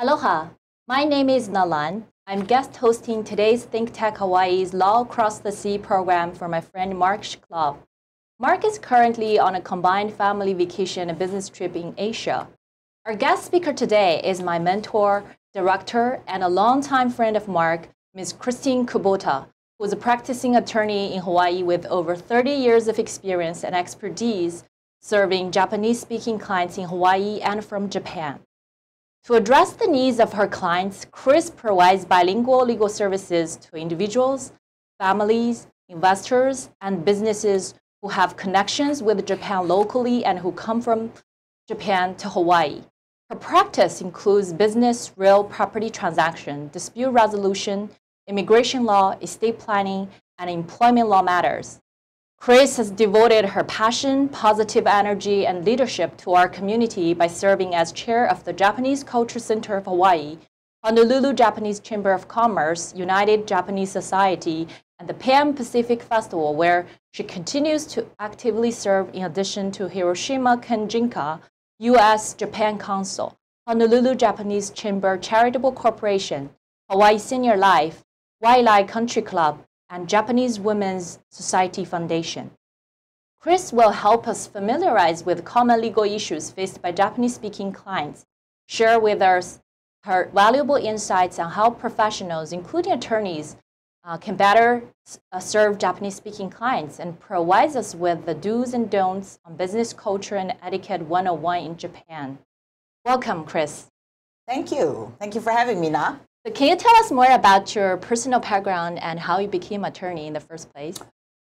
Aloha, my name is Na Lan. I'm guest hosting today's Think Tech Hawaii's Law Across the Sea program for my friend Mark Shklov. Mark is currently on a combined family vacation and business trip in Asia. Our guest speaker today is my mentor, director, and a longtime friend of Mark, Ms. Christine Kubota, who is a practicing attorney in Hawaii with over 30 years of experience and expertise serving Japanese-speaking clients in Hawaii and from Japan. To address the needs of her clients, Chris provides bilingual legal services to individuals, families, investors, and businesses who have connections with Japan locally and who come from Japan to Hawaii. Her practice includes business, real property transaction, dispute resolution, immigration law, estate planning, and employment law matters. Chris has devoted her passion, positive energy, and leadership to our community by serving as chair of the Japanese Culture Center of Hawaii, Honolulu Japanese Chamber of Commerce, United Japanese Society, and the Pan Pacific Festival, where she continues to actively serve in addition to Hiroshima Kenjinkai, U.S. Japan Council, Honolulu Japanese Chamber Charitable Corporation, Hawaii Senior Life, Waialae Country Club, and Japanese Women's Society Foundation. Chris will help us familiarize with common legal issues faced by Japanese-speaking clients, share with us her valuable insights on how professionals, including attorneys, uh, can better uh, serve Japanese-speaking clients and provides us with the do's and don'ts on business culture and etiquette 101 in Japan. Welcome, Chris. Thank you. Thank you for having me, Na. Can you tell us more about your personal background and how you became attorney in the first place?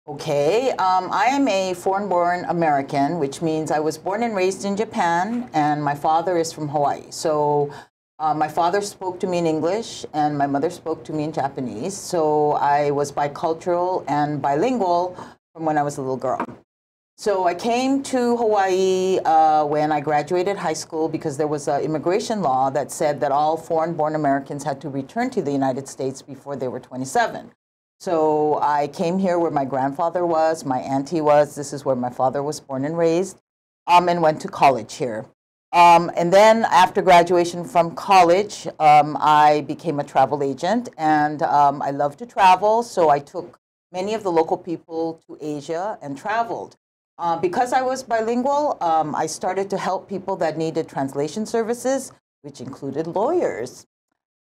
Okay, um, I am a foreign-born American, which means I was born and raised in Japan, and my father is from Hawaii. So uh, my father spoke to me in English, and my mother spoke to me in Japanese. So I was bicultural and bilingual from when I was a little girl. So I came to Hawaii uh, when I graduated high school because there was an immigration law that said that all foreign-born Americans had to return to the United States before they were 27. So I came here where my grandfather was, my auntie was. This is where my father was born and raised, um, and went to college here. Um, and then after graduation from college, um, I became a travel agent, and um, I love to travel. So I took many of the local people to Asia and traveled. Uh, because I was bilingual, um, I started to help people that needed translation services, which included lawyers.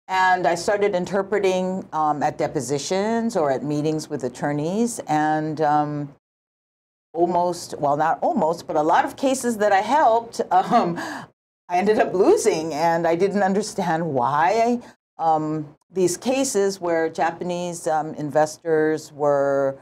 And I started interpreting um, at depositions or at meetings with attorneys. And um, almost, well, not almost, but a lot of cases that I helped, um, I ended up losing. And I didn't understand why um, these cases where Japanese um, investors were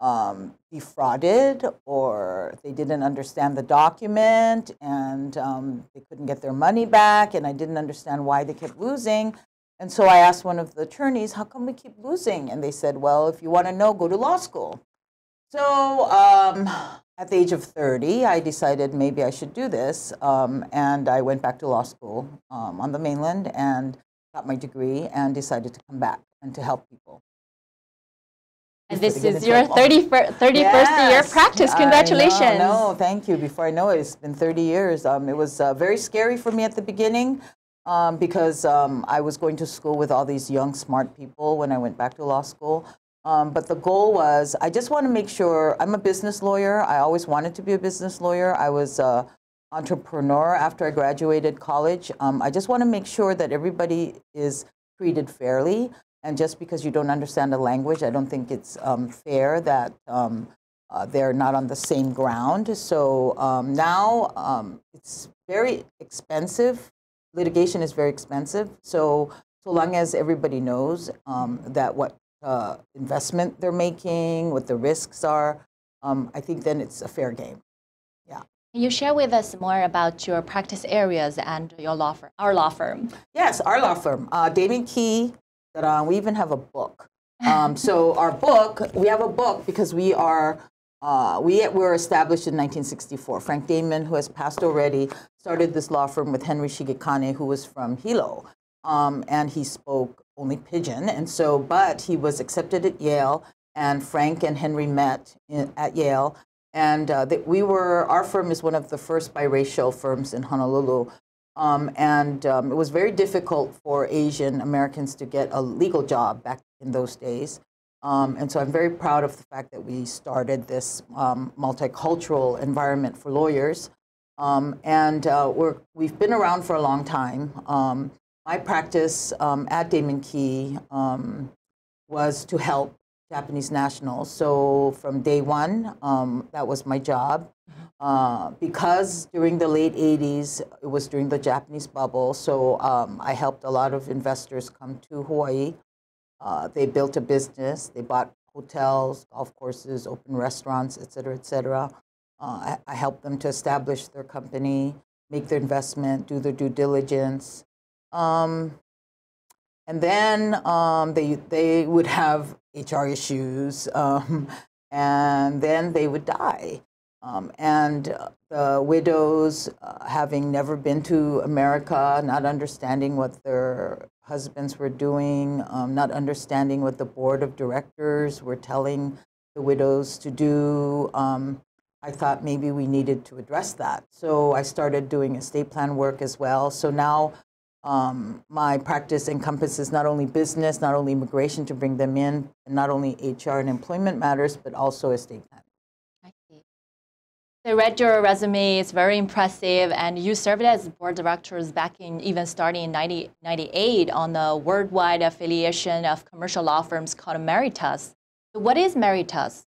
um, defrauded or they didn't understand the document and um, they couldn't get their money back and I didn't understand why they kept losing. And so I asked one of the attorneys, how come we keep losing? And they said, well, if you want to know, go to law school. So um, at the age of 30, I decided maybe I should do this. Um, and I went back to law school um, on the mainland and got my degree and decided to come back and to help people. And this is your 31st, 31st yes, year practice. Congratulations. No, thank you. Before I know it, it's been 30 years. Um, it was uh, very scary for me at the beginning um, because um, I was going to school with all these young, smart people when I went back to law school. Um, but the goal was, I just want to make sure, I'm a business lawyer. I always wanted to be a business lawyer. I was an entrepreneur after I graduated college. Um, I just want to make sure that everybody is treated fairly. And just because you don't understand the language, I don't think it's um, fair that um, uh, they're not on the same ground. So um, now um, it's very expensive. Litigation is very expensive. So so long as everybody knows um, that what uh, investment they're making, what the risks are, um, I think then it's a fair game. Yeah. Can you share with us more about your practice areas and your law firm, our law firm? Yes, our law firm, uh, Damon Key Ta-da, we even have a book. Um, so our book, we have a book because we are, uh, we were established in 1964. Frank Damon, who has passed already, started this law firm with Henry Shigekane, who was from Hilo. Um, and he spoke only pidgin. And so, but he was accepted at Yale, and Frank and Henry met in, at Yale. And uh, we were, our firm is one of the first biracial firms in Honolulu. Um, and um, it was very difficult for Asian Americans to get a legal job back in those days. Um, and so I'm very proud of the fact that we started this um, multicultural environment for lawyers. Um, and uh, we're, we've been around for a long time. Um, my practice at Damon Key was to help Japanese nationals. So from day one, that was my job. Uh, because during the late 80s, it was during the Japanese bubble, so I helped a lot of investors come to Hawaii uh, they built a business. They bought hotels, golf courses, open restaurants, et cetera, et cetera. Uh, I, I, helped them to establish their company, make their investment, do their due diligence. Um, and then um, they, they would have HR issues, um, and then they would die. Um, and the widows, uh, having never been to America, not understanding what their husbands were doing, um, not understanding what the board of directors were telling the widows to do. Um, I thought maybe we needed to address that. So I started doing estate plan work as well. So now um, my practice encompasses not only business, not only immigration to bring them in, and not only HR and employment matters, but also estate planning. I read your resume, it's very impressive, and you served as board directors back in even starting in 1998 on the worldwide affiliation of commercial law firms called Meritas. What is Meritas?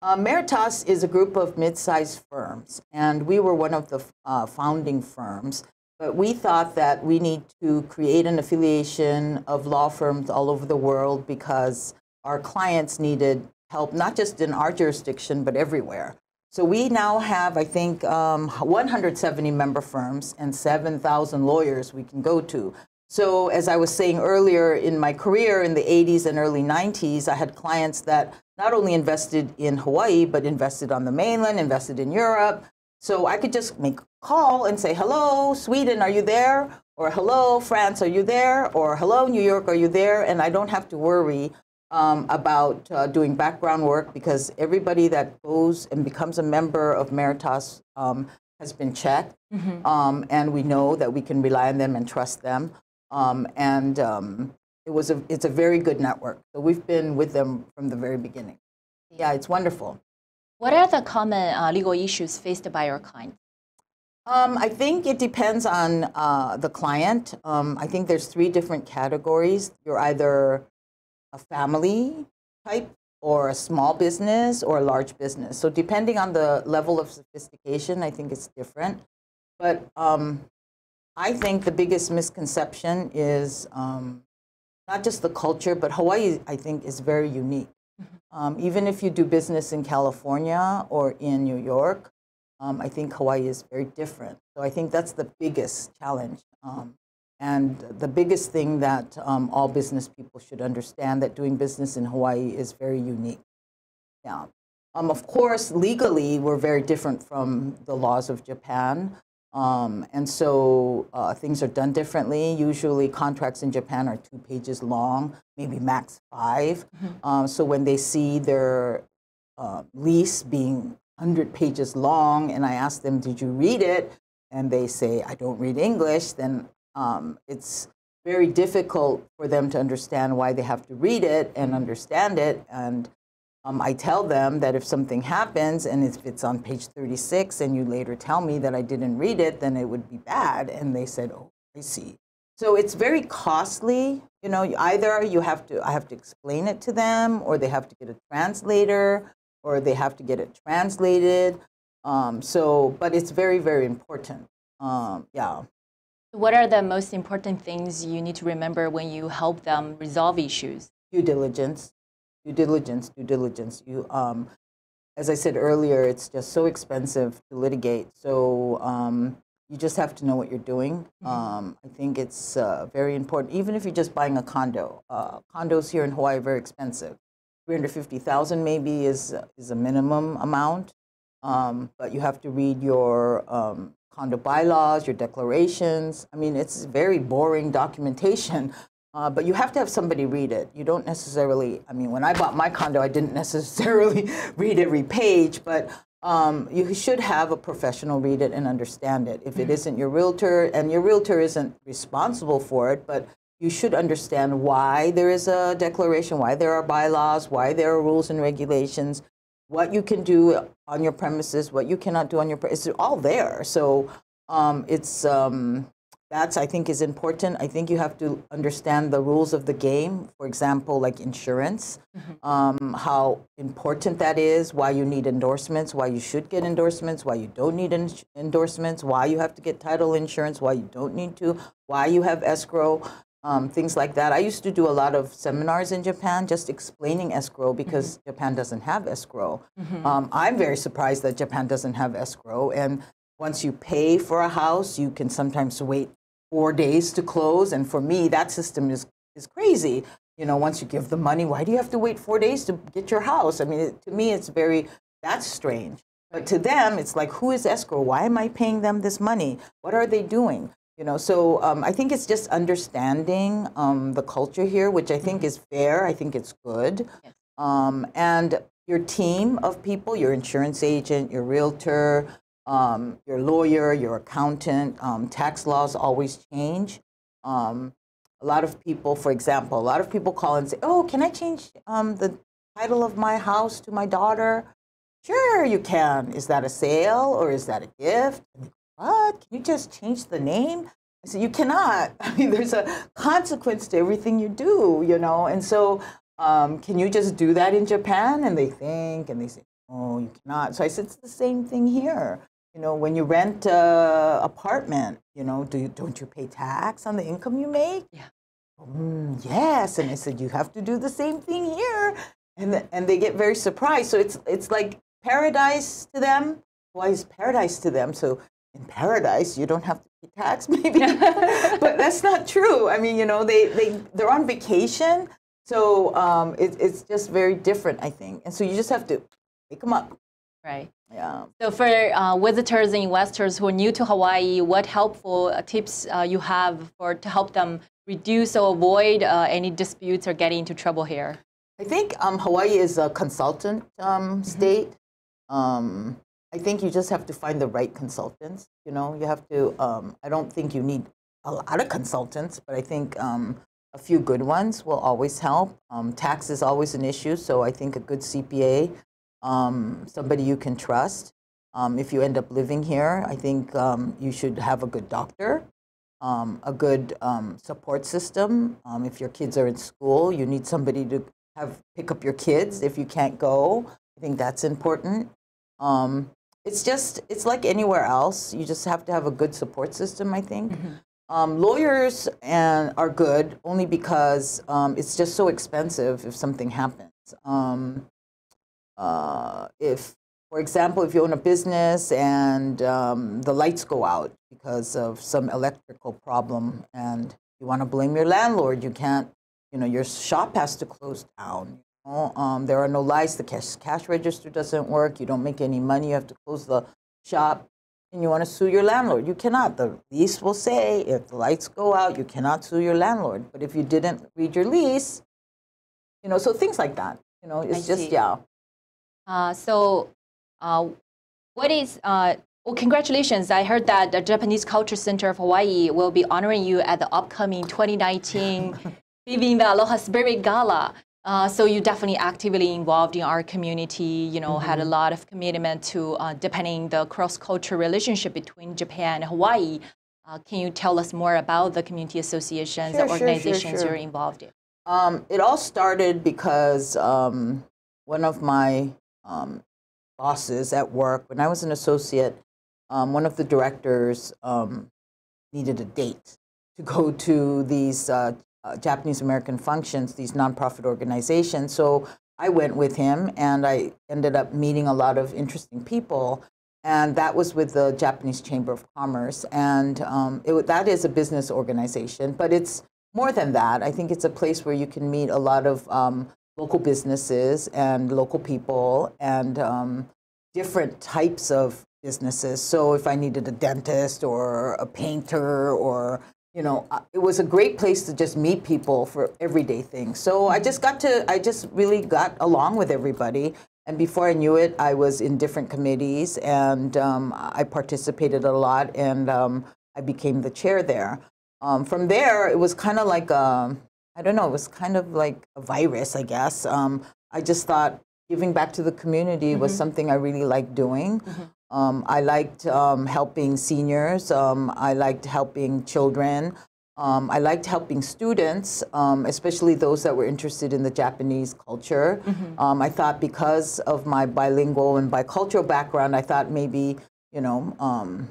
Uh, Meritas is a group of mid-sized firms, and we were one of the uh, founding firms. But we thought that we need to create an affiliation of law firms all over the world because our clients needed help, not just in our jurisdiction, but everywhere. So we now have, I think, um, 170 member firms and 7,000 lawyers we can go to. So as I was saying earlier, in my career in the 80s and early 90s, I had clients that not only invested in Hawaii, but invested on the mainland, invested in Europe. So I could just make a call and say, hello, Sweden, are you there? Or hello, France, are you there? Or hello, New York, are you there? And I don't have to worry um, about uh, doing background work because everybody that goes and becomes a member of Meritas um, has been checked, mm -hmm. um, and we know that we can rely on them and trust them. Um, and um, it was a, it's a very good network. So we've been with them from the very beginning. Yeah, it's wonderful. What are the common uh, legal issues faced by your clients? Um, I think it depends on uh, the client. Um, I think there's three different categories. You're either a family type or a small business or a large business. So depending on the level of sophistication, I think it's different. But um, I think the biggest misconception is um, not just the culture, but Hawaii, I think, is very unique. Mm-hmm. Um, even if you do business in California or in New York, um, I think Hawaii is very different. So I think that's the biggest challenge. Um, and the biggest thing that um, all business people should understand that doing business in Hawaii is very unique. Yeah. Um, of course, legally, we're very different from the laws of Japan. Um, and so uh, things are done differently. Usually, contracts in Japan are two pages long, maybe max 5 mm -hmm. so when they see their uh, lease being 100 pages long, and I ask them, Did you read it? And they say, I don't read English, then um, it's very difficult for them to understand why they have to read it and understand it. And um, I tell them that if something happens and if it's on page 36 and you later tell me that I didn't read it, then it would be bad. And they said, oh, I see. So it's very costly. You know, either you have to, I have to explain it to them, or they have to get a translator, or they have to get it translated. Um, so, but it's very, very important. Um, yeah. What are the most important things you need to remember when you help them resolve issues? Due diligence, due diligence, due diligence. You, um, as I said earlier, it's just so expensive to litigate. So um, you just have to know what you're doing. Mm-hmm. Um, I think it's uh, very important, even if you're just buying a condo. Uh, condos here in Hawaii are very expensive. 350,000 maybe is, is a minimum amount, um, but you have to read your um, condo bylaws, your declarations. I mean, it's very boring documentation, uh, but you have to have somebody read it. You don't necessarily, I mean, when I bought my condo, I didn't necessarily read every page, but um, you should have a professional read it and understand it. If it isn't your realtor, and your realtor isn't responsible for it, but you should understand why there is a declaration, why there are bylaws, why there are rules and regulations, what you can do on your premises, what you cannot do on your premises. It's all there. So um, it's um, that's I think is important. I think you have to understand the rules of the game. For example, like insurance, um, how important that is, why you need endorsements, why you should get endorsements, why you don't need en- endorsements, why you have to get title insurance, why you don't need to, why you have escrow. Um, things like that. I used to do a lot of seminars in Japan just explaining escrow because Japan doesn't have escrow. Um, I'm very surprised that Japan doesn't have escrow. And once you pay for a house, you can sometimes wait four days to close. And for me, that system is, is crazy. You know, once you give the money, why do you have to wait four days to get your house? I mean, it, to me, it's very, that's strange. But to them, it's like, who is escrow? Why am I paying them this money? What are they doing? You know, so um, I think it's just understanding um, the culture here, which I think is fair. I think it's good. Um, and your team of people, your insurance agent, your realtor, um, your lawyer, your accountant, um, tax laws always change. Um, a lot of people, for example, a lot of people call and say, "Oh, can I change um, the title of my house to my daughter?" Sure, you can. Is that a sale or is that a gift? And they go, what? Can you just change the name? I said, you cannot. I mean, there's a consequence to everything you do, you know. And so, um, can you just do that in Japan? And they think and they say, oh, you cannot. So I said, it's the same thing here. You know, when you rent an apartment, you know, do you, don't you pay tax on the income you make? Yeah. Mm, yes. And I said, you have to do the same thing here. And, the, and they get very surprised. So it's, it's like paradise to them. Why is paradise to them? So in paradise, you don't have to pay tax, maybe. but that's not true. I mean, you know, they, they, they're on vacation. So um, it, it's just very different, I think. And so you just have to pick them up. Right. Yeah. So for uh, visitors and investors who are new to Hawaii, what helpful uh, tips uh, you have for to help them reduce or avoid uh, any disputes or getting into trouble here? I think um, Hawaii is a consultant um, state. Um, I think you just have to find the right consultants. You know, you have to. Um, I don't think you need a lot of consultants, but I think um, a few good ones will always help. Um, tax is always an issue, so I think a good CPA, um, somebody you can trust. Um, if you end up living here, I think um, you should have a good doctor, a good support system. If your kids are in school, you need somebody to have pick up your kids if you can't go. I think that's important. Um, it's just it's like anywhere else. You just have to have a good support system. I think. Um, lawyers and are good only because um, it's just so expensive if something happens. Um, uh, if, for example, if you own a business and um, the lights go out because of some electrical problem, and you want to blame your landlord, you can't. You know, your shop has to close down. Um, there are no lights. The cash cash register doesn't work. You don't make any money. You have to close the shop and you want to sue your landlord. You cannot. The lease will say if the lights go out, you cannot sue your landlord. But if you didn't read your lease, you know, so things like that. You know, it's I just see. yeah. Uh, so, uh, what is uh, well? Congratulations! I heard that the Japanese Culture Center of Hawaii will be honoring you at the upcoming 2019 Living the Aloha Spirit Gala. Uh, so you definitely actively involved in our community. You know, had a Mm-hmm. lot of commitment to uh, deepening the cross-cultural relationship between Japan and Hawaii. Uh, can you tell us more about the community associations, Sure, the sure, sure, organizations sure. you're involved in? Um, it all started because um, one of my um, bosses at work, when I was an associate, um, one of the directors um, needed a date to go to these uh, uh, Japanese American functions, these nonprofit organizations. So I went with him, and I ended up meeting a lot of interesting people. And that was with the Japanese Chamber of Commerce, and um, it, that is a business organization, but it's more than that. I think it's a place where you can meet a lot of um, local businesses and local people and um, different types of businesses. So if I needed a dentist or a painter or you know, uh, it was a great place to just meet people for everyday things. So I just got to, I just really got along with everybody. And before I knew it, I was in different committees and um, I participated a lot and um, I became the chair there. Um, from there, it was kind of like a, I don't know, it was kind of like a virus, I guess. Um, I just thought giving back to the community mm-hmm. was something I really liked doing. Mm-hmm. Um, I liked um, helping seniors. I liked helping children. Um, I liked helping students, um, especially those that were interested in the Japanese culture. Mm-hmm. Um, I thought because of my bilingual and bicultural background, I thought maybe, you know, um,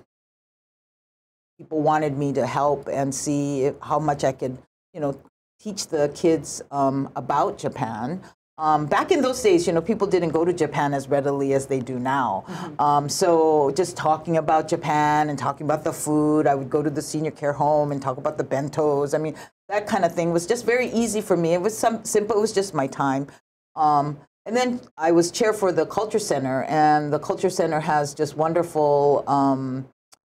people wanted me to help and see if, how much I could, you know, teach the kids um, about Japan. Um, back in those days, you know, people didn't go to Japan as readily as they do now. Mm-hmm. Um, so just talking about Japan and talking about the food, I would go to the senior care home and talk about the bentos. I mean, that kind of thing was just very easy for me. It was some simple. It was just my time. Um, and then I was chair for the Culture Center, and the Culture Center has just wonderful um,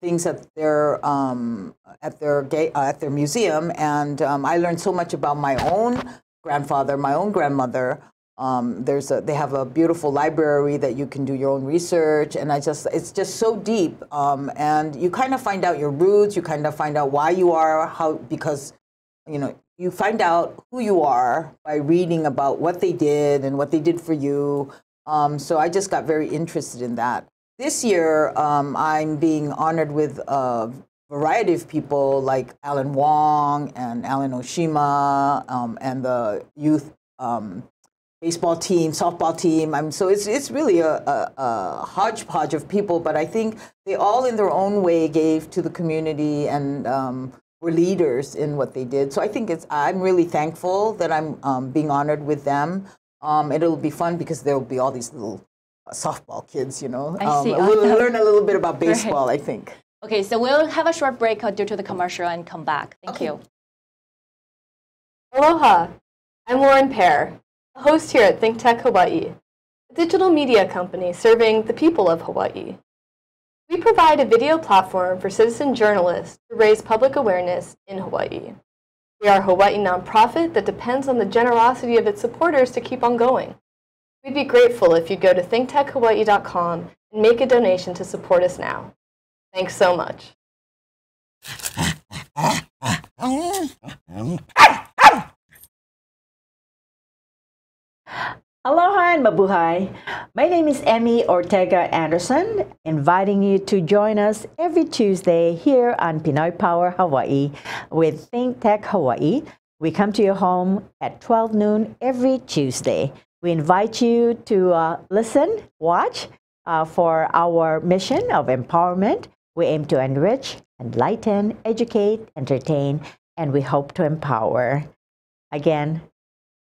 things at their um, at their uh, at their museum, and um, I learned so much about my own grandfather, my own grandmother. Um, there's a, they have a beautiful library that you can do your own research, and I just it's just so deep, um, and you kind of find out your roots. You kind of find out why you are how because, you know, you find out who you are by reading about what they did and what they did for you. Um, so I just got very interested in that. This year, um, I'm being honored with a variety of people like Alan Wong and Alan Oshima um, and the youth um, baseball team, softball team. I'm, so it's, it's really a, a, a, hodgepodge of people, but I think they all in their own way gave to the community and um, were leaders in what they did. So I think it's, I'm really thankful that I'm um, being honored with them. Um, it'll be fun because there will be all these little softball kids, you know. I see. We'll learn a little bit about baseball, right. I think. Okay, so we'll have a short break uh, due to the commercial and come back. Thank okay. you. Aloha, I'm Lauren Pear, a host here at ThinkTech Hawaii, a digital media company serving the people of Hawaii. We provide a video platform for citizen journalists to raise public awareness in Hawaii. We are a Hawaii nonprofit that depends on the generosity of its supporters to keep on going. We'd be grateful if you'd go to thinktechhawaii.com and make a donation to support us now. Thanks so much. Aloha and mabuhay. My name is Emmy Ortega Anderson, inviting you to join us every Tuesday here on Pinoy Power Hawaii with Think Tech Hawaii. We come to your home at 12 noon every Tuesday. We invite you to uh, listen, watch uh, for our mission of empowerment we aim to enrich, enlighten, educate, entertain, and we hope to empower. Again,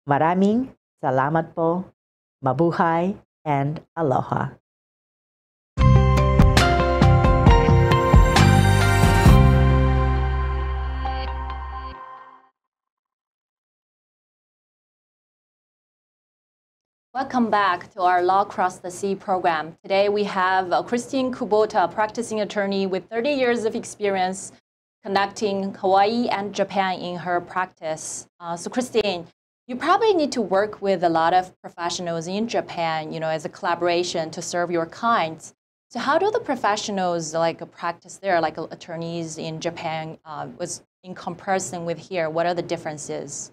maraming salamat po, mabuhay, and aloha. Welcome back to our Law Across the Sea program. Today we have uh, Christine Kubota, practicing attorney with 30 years of experience conducting Hawaii and Japan in her practice. Uh, so Christine, you probably need to work with a lot of professionals in Japan, you know, as a collaboration to serve your clients. So how do the professionals like practice there, like attorneys in Japan, uh, was in comparison with here? What are the differences?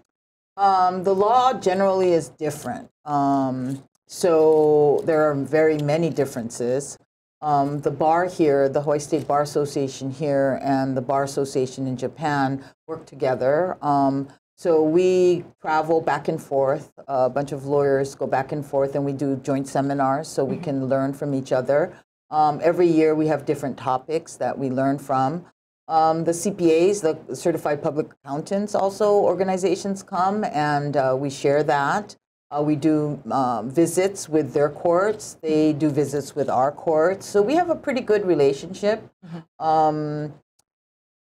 Um, the law generally is different. Um, so there are very many differences. Um, the bar here, the Hawaii State Bar Association here, and the Bar Association in Japan work together. Um, so we travel back and forth. A bunch of lawyers go back and forth, and we do joint seminars so we mm-hmm. can learn from each other. Um, every year we have different topics that we learn from. Um, the CPAs, the Certified Public Accountants, also organizations come and uh, we share that. Uh, we do um, visits with their courts. They do visits with our courts. So we have a pretty good relationship. Mm-hmm. Um,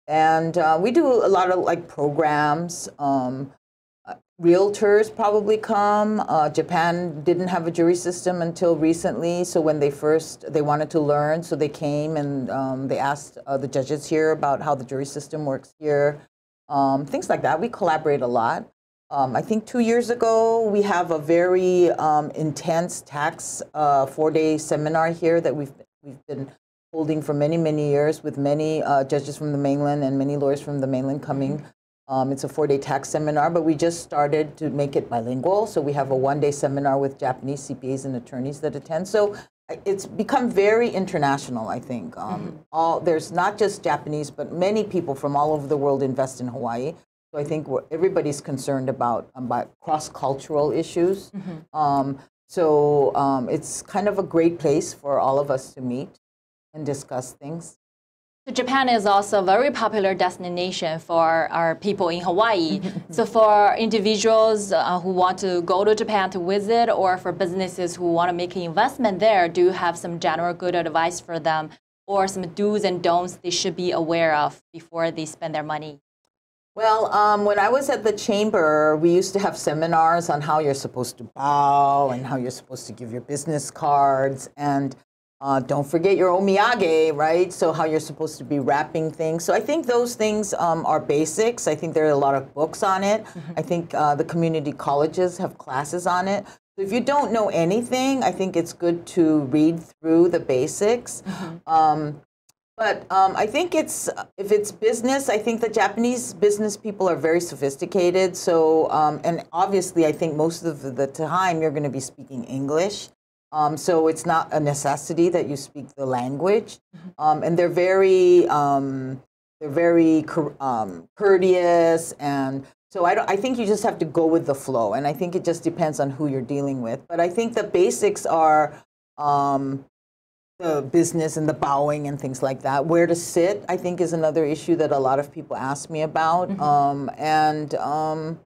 and uh, we do a lot of like programs. Um, realtors probably come. Uh, Japan didn't have a jury system until recently, so when they first they wanted to learn, so they came and um, they asked uh, the judges here about how the jury system works here, um, things like that. We collaborate a lot. Um, I think two years ago, we have a very um, intense tax uh, four-day seminar here that we've we've been holding for many many years with many uh, judges from the mainland and many lawyers from the mainland coming. Um, it's a four-day tax seminar, but we just started to make it bilingual. So we have a one-day seminar with Japanese CPAs and attorneys that attend. So it's become very international. I think um, all there's not just Japanese, but many people from all over the world invest in Hawaii. So I think everybody's concerned about um, about cross-cultural issues. Um, so um, it's kind of a great place for all of us to meet and discuss things. So Japan is also a very popular destination for our people in Hawaii. so for individuals uh, who want to go to Japan to visit or for businesses who want to make an investment there, do you have some general good advice for them or some do's and don'ts they should be aware of before they spend their money? Well, um, when I was at the chamber, we used to have seminars on how you're supposed to bow and how you're supposed to give your business cards and uh, don't forget your omiyage, right? So how you're supposed to be wrapping things. So I think those things um, are basics. I think there are a lot of books on it. I think uh, the community colleges have classes on it. So if you don't know anything, I think it's good to read through the basics. Um, but um, I think it's if it's business, I think the Japanese business people are very sophisticated. So um, and obviously, I think most of the time you're going to be speaking English. Um, so it's not a necessity that you speak the language, um, and they're very um, they're very um, courteous, and so I don't. I think you just have to go with the flow, and I think it just depends on who you're dealing with. But I think the basics are um, the business and the bowing and things like that. Where to sit, I think, is another issue that a lot of people ask me about, um, and um,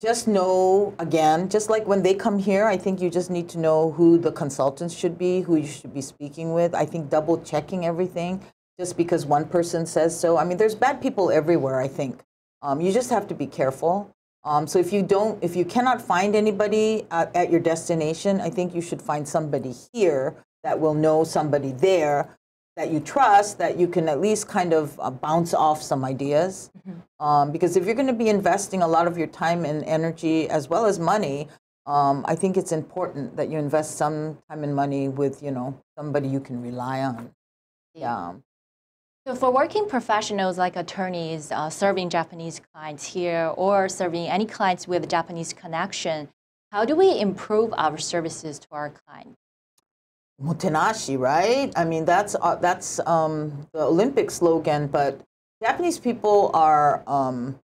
just know again just like when they come here i think you just need to know who the consultants should be who you should be speaking with. I think double checking everything just because one person says so. I mean there's bad people everywhere i think. Um, you just have to be careful. Um, so if you don't if you cannot find anybody at, at your destination i think you should find somebody here that will know somebody there that you trust that you can at least kind of uh, bounce off some ideas. Um, because if you're going to be investing a lot of your time and energy as well as money um, i think it's important that you invest some time and money with you know somebody you can rely on. Yeah. So for working professionals like attorneys uh, serving Japanese clients here or serving any clients with a Japanese connection, how do we improve our services to our clients? Motenashi right? I mean that's uh, that's um, the olympic slogan but japanese people are um,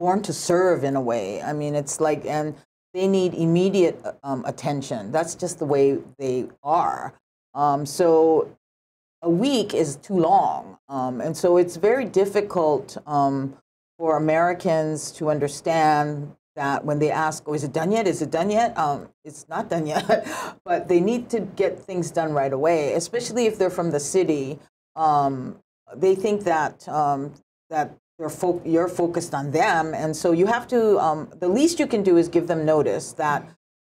born to serve in a way. I mean it's like and they need immediate um, attention. That's just the way they are. Um, so a week is too long. Um, and so it's very difficult um, for americans to understand that when they ask, oh, is it done yet? Is it done yet? Um, it's not done yet, but they need to get things done right away, especially if they're from the city. Um, they think that um, that fo- you're focused on them, and so you have to. Um, the least you can do is give them notice that,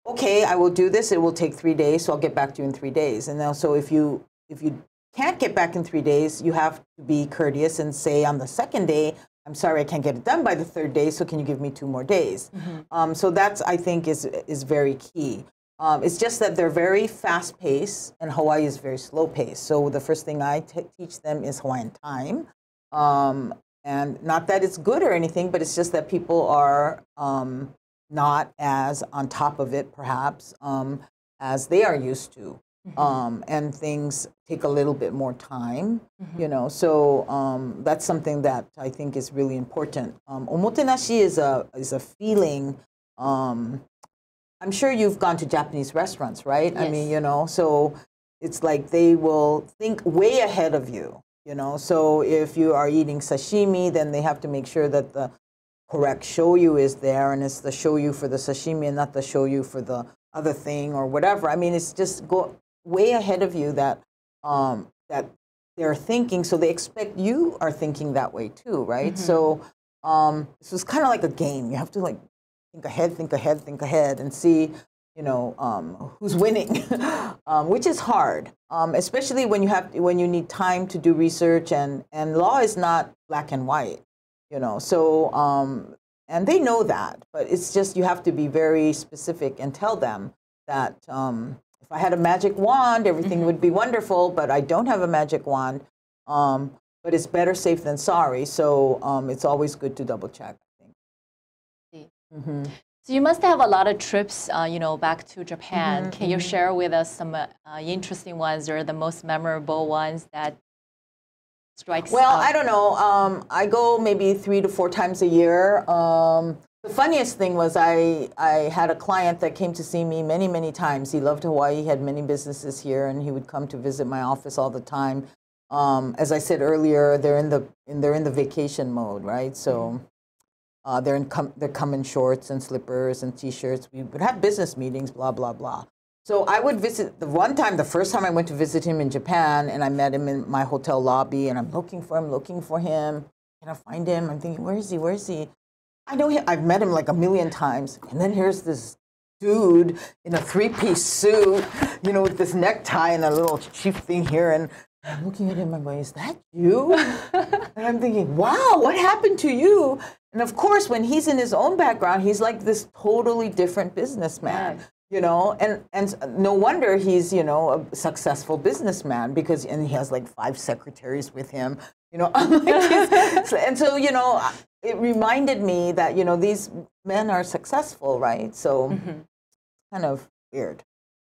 okay, I will do this. It will take three days, so I'll get back to you in three days. And now, so if you if you can't get back in three days, you have to be courteous and say on the second day, I'm sorry, I can't get it done by the third day, so can you give me two more days? Um, so that's, I think, is, is very key. Um, it's just that they're very fast paced, and Hawaii is very slow paced. So the first thing I t- teach them is Hawaiian time. Um, and not that it's good or anything, but it's just that people are um, not as on top of it, perhaps, um, as they are used to um, and things take a little bit more time, you know. So um, that's something that I think is really important. Um, omotenashi is a is a feeling. Um, I'm sure you've gone to Japanese restaurants, right? I mean, you know, so it's like they will think way ahead of you, you know. So if you are eating sashimi, then they have to make sure that the correct shoyu is there, and it's the shoyu for the sashimi and not the shoyu for the other thing or whatever. I mean, it's just go way ahead of you that um, that they're thinking. So they expect you are thinking that way too, right? So um, so it's kind of like a game. You have to like think ahead, think ahead, think ahead, and see. You know um, who's winning, um, which is hard, um, especially when you have when you need time to do research and and law is not black and white you know so um, and they know that, but it's just you have to be very specific and tell them that um, if I had a magic wand, everything would be wonderful, but I don't have a magic wand. Um, but it's better safe than sorry, so um, it's always good to double check. I think. Mm-hmm. So you must have a lot of trips, uh, you know, back to Japan. Can you share with us some uh, interesting ones or the most memorable ones that strikes? Well, out? I don't know. Um, I go maybe three to four times a year. Um, the funniest thing was I, I had a client that came to see me many, many times. He loved Hawaii. He had many businesses here, and he would come to visit my office all the time. Um, as I said earlier, they're in the in, they're in the vacation mode, right? So uh, they're in com- they're come in shorts and slippers and t-shirts. We would have business meetings, blah blah blah. So I would visit the one time, the first time I went to visit him in Japan, and I met him in my hotel lobby, and I'm looking for him, looking for him. Can I find him? I'm thinking, where is he? Where is he? I know him. I've met him like a million times, and then here's this dude in a three-piece suit, you know, with this necktie and a little chief thing here, and I'm looking at him. I'm going, "Is that you?" and I'm thinking, "Wow, what happened to you?" And of course, when he's in his own background, he's like this totally different businessman. You know, and and no wonder he's you know a successful businessman because and he has like five secretaries with him. You know, and so you know, it reminded me that you know these men are successful, right? So Mm-hmm. kind of weird,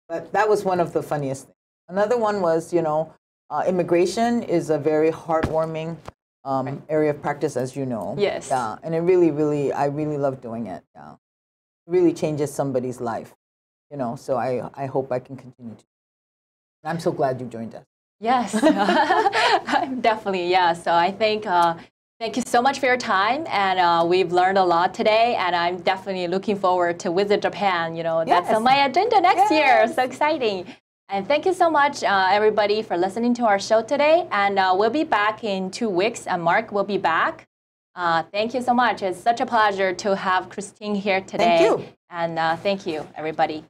but that was one of the funniest things. Another one was you know, uh, immigration is a very heartwarming um, area of practice, as you know. Yes. Yeah, and it really, really, I really love doing it. Yeah, it really changes somebody's life. You know, so I, I hope I can continue to. And I'm so glad you joined us. Yes, I'm definitely, yeah. So I think, uh, thank you so much for your time. And uh, we've learned a lot today. And I'm definitely looking forward to visit Japan. You know, that's on my agenda next year. So exciting. And thank you so much, uh, everybody, for listening to our show today. And uh, we'll be back in two weeks, and Mark will be back. Uh, thank you so much. It's such a pleasure to have Christine here today. you. And uh, thank you, everybody.